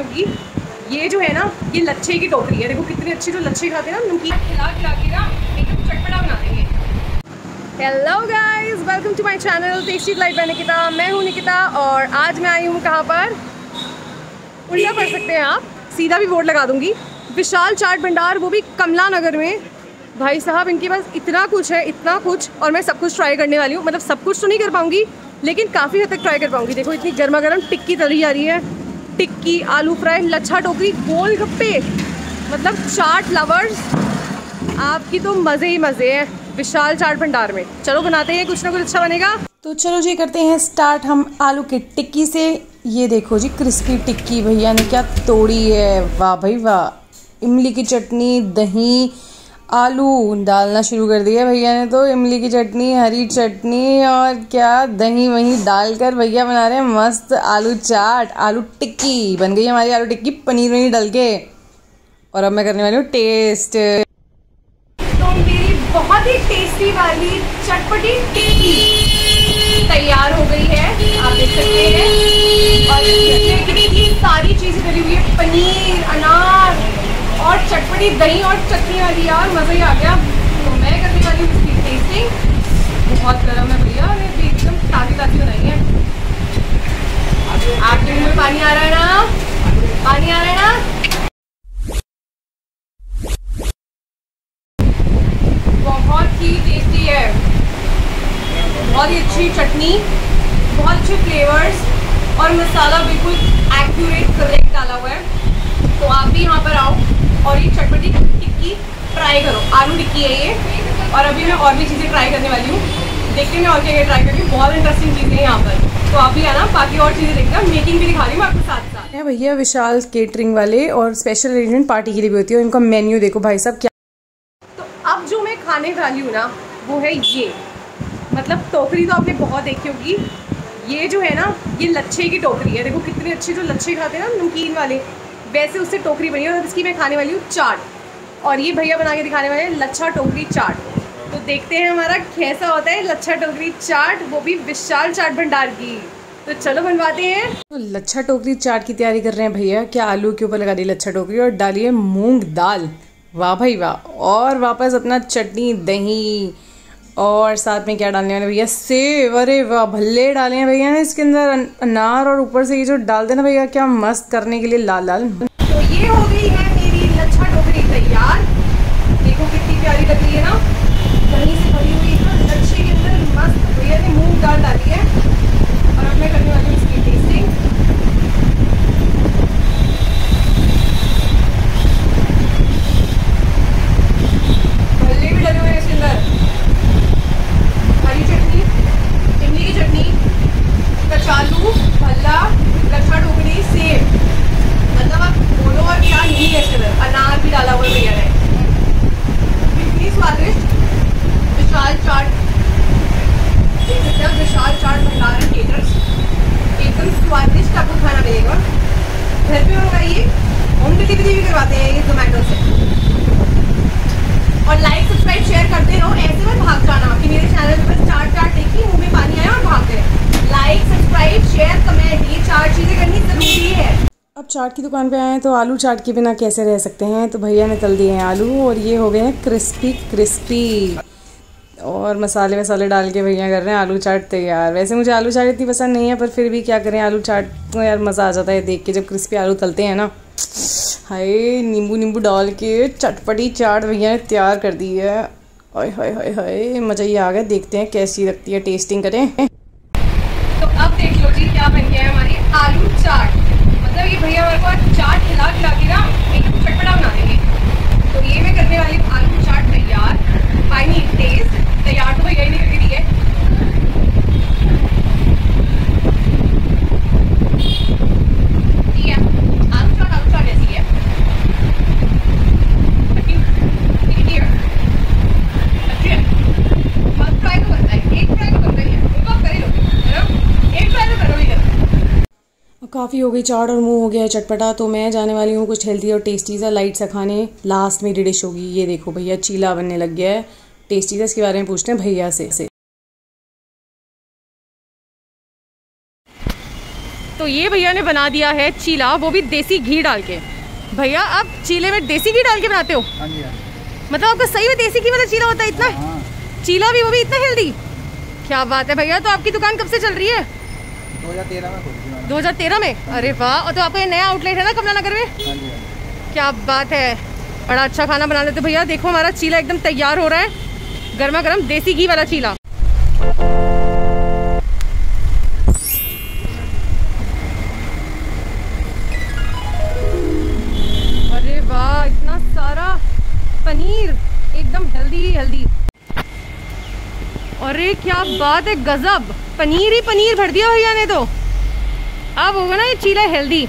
होगी ये जो है ना, ये लच्छे की टोकरी है। देखो कितनी अच्छी जो लच्छे खाते हैं ना नमकीन खिला खिला के ना एकदम चटपटा बना देंगे। Hello guys welcome to my channel tasty life by Nikita मैं हूँ निकिता और आज मैं आई हूँ कहाँ पर? उल्टा पढ़ सकते हैं आप। सीधा भी बोर्ड लगा दूँगी। विशाल चाट भंडार, वो भी कमला नगर में। भाई साहब, इनके पास इतना कुछ है, इतना कुछ, और मैं सब कुछ ट्राई करने वाली हूँ। मतलब सब कुछ तो नहीं कर पाऊँगी, लेकिन काफ़ी हद तक ट्राई कर पाऊँगी। देखो, इतनी गर्मा गर्म टिक्की तली जा रही है। टिक्की, आलू फ्राई, लच्छा टोकरी, गोल गप्पे मतलब चाट लवर्स आपकी तो मज़े ही मज़े हैं, विशाल चाट भंडार में। चलो बनाते हैं कुछ ना कुछ अच्छा बनेगा। तो चलो जी, करते हैं स्टार्ट हम आलू की टिक्की से। ये देखो जी क्रिस्पी टिक्की, भैया ने क्या तोड़ी है। वाह भाई वाह। इमली की चटनी, दही आलू डालना शुरू कर दिया भैया ने तो इमली की चटनी, हरी चटनी और क्या दही वही डालकर भैया बना रहे हैं मस्त आलू चाट, आलू टिक्की, बन गई हमारी आलू टिक्की पनीर वही डल के। और अब मैं करने वाली हूँ टेस्ट तो मेरी बहुत ही टेस्टी वाली चटपटी तैयार हो गई है, आप देख सकते हैं। और सारी चीज़ें डली हुई है, पनीर, अनार और चटपटी दही और वाली यार, मज़ा ही आ गया। तो मैं करने वाली हूँ इसकी टेस्टिंग बहुत गर्म है भैया भी एकदम ताज़ी ताज़ी बनाई है। आपके मुँह में पानी आ रहा है ना? पानी आ रहा है ना? बहुत ही अच्छी चटनी, बहुत अच्छे फ्लेवर्स और मसाला बिल्कुल एक्यूरेट करेक्ट डाला हुआ है। तो आप भी यहाँ पर आओ, और ये चटपटी टिक्की ट्राई करो। आलू टिक्की है ये। और अभी मैं और भी चीज़ें ट्राई करने वाली हूँ। देखते हैं मैं और क्या क्या ट्राई कर रही हूँ। बहुत इंटरेस्टिंग चीज़ें हैं यहाँ पर। तो आप भी आना बाकी और चीज़ें देखना। मेकिंग भी दिखा रही हूँ आपके साथ साथ है भैया विशाल केटरिंग वाले और स्पेशल अरेंजमेंट पार्टी के लिए भी होती है इनका मेन्यू देखो भाई साहब क्या तो अब जो मैं खाने वाली हूँ ना वो है ये। मतलब टोकरी तो आपने बहुत देखी होगी। ये जो है ना ये लच्छे की टोकरी है। देखो कितने अच्छे जो लच्छे खाते हैं ना नमकीन वाले। वैसे उससे टोकरी बनी है और इसकी मैं खाने वाली हूँ चाट। और ये भैया बना के दिखाने वाले हैं लच्छा टोकरी चाट। तो देखते हैं हमारा कैसा होता है लच्छा टोकरी चाट, वो भी विशाल चाट भंडार की। तो चलो बनवाते हैं। तो लच्छा टोकरी चाट की तैयारी कर रहे हैं भैया। क्या आलू के ऊपर लगा दी लच्छा टोकरी और डालिए मूंग दाल। वाह भाई वाह। और वापस अपना चटनी, दही और साथ में क्या डालने वाले भैया? सेव। अरे वाह, भल्ले डाले हैं भैया ने इसके अंदर। अनार और ऊपर से ये जो डाल देना भैया, क्या मस्त करने के लिए लाल लाल तो ये हो गई है लच्छा टोकरी तैयार देखो कितनी प्यारी लग रही है ना। कहीं से भरी हुई है लच्छे के अंदर मस्त भैया ने मूंग दाल डाली है। और अब मैं करने वाली हूँ इसकी टेस्टिंग भल्ले भी डले हुए हैं इसके अंदर हरी चटनी इमली की चटनी कचालू भल्ला लच्छा टोकरी सेब मतलब आप बोलो और क्या नहीं है इसके अंदर अनार भी डाला हुआ है भैया ने इतनी स्वादिष्ट विशाल चाट देख सकते हैं विशाल चाट भंडार है केटर्स एकदम स्वादिष्ट आपको खाना मिलेगा घर पे मंगाइए होम डिलीवरी भी करवाते हैं ये जोमेटो से। और लाइक सब्सक्राइब शेयर करते रहो। ऐसे मत भाग जाना। कि मेरे चैनल पे बस चाट चाट देखी, मुँह में पानी आया और भाग गए। लाइक सब्सक्राइब शेयर कमेंट ये चार चीज़ें करनी ज़रूरी है। अब चाट की दुकान पे आए हैं तो आलू चाट के बिना कैसे रह सकते हैं? तो भैया ने तल दिए हैं आलू और ये हो गए हैं क्रिस्पी क्रिस्पी और मसाले वसाले डाल के भैया कर रहे हैं, आलू चाट तैयार। वैसे मुझे आलू चाट इतनी पसंद नहीं है, पर फिर भी क्या करें, आलू चाट तो यार मज़ा आ जाता है देख के, जब क्रिस्पी आलू तलते हैं ना। हाय, नींबू नींबू डाल के चटपटी चाट भैया ने तैयार कर दी है। हाय हाय हाय हाय, मज़ा ही आ गया, देखते हैं कैसी लगती है टेस्टिंग करें। तो अब देख लो जी क्या बन गया है हमारी आलू चाट। मतलब ये भैया हमारे को चाट खिला खिला के ना, एकदम चटपटा बना देंगे। तो ये मैं करने वाली आलू चाट तैयार। फाइनली काफ़ी हो गई चाट और मुँह हो गया है चटपटा तो मैं जाने वाली हूँ कुछ हेल्दी और टेस्टी सा लाइट सा खाने। लास्ट मेरी डिश होगी ये देखो भैया चीला बनने लग गया है। टेस्टी सा इसके बारे में पूछते हैं भैया से से। तो ये भैया ने बना दिया है चीला वो भी देसी घी डाल के। भैया आप चीले में देसी घी डाल के बनाते हो? हाँ हाँ मतलब आपको सही में देसी घी वाला चीला होता है इतना? हाँ। चीला भी वो भी इतना हेल्दी क्या बात है भैया तो आपकी दुकान कब से चल रही है? दो हज़ार तेरह में अरे वाह और तो आपका ये नया आउटलेट है ना कमला नगर में क्या बात है। बड़ा अच्छा खाना बना लेते भैया। देखो हमारा चीला एकदम तैयार हो रहा है। गर्मा गर्म देसी घी वाला चीला। अरे वाह इतना सारा पनीर। एकदम हेल्दी हेल्दी अरे क्या बात है गजब। पनीर ही पनीर भर दिया भैया ने तो। अब होगा ना ये चीला हेल्दी।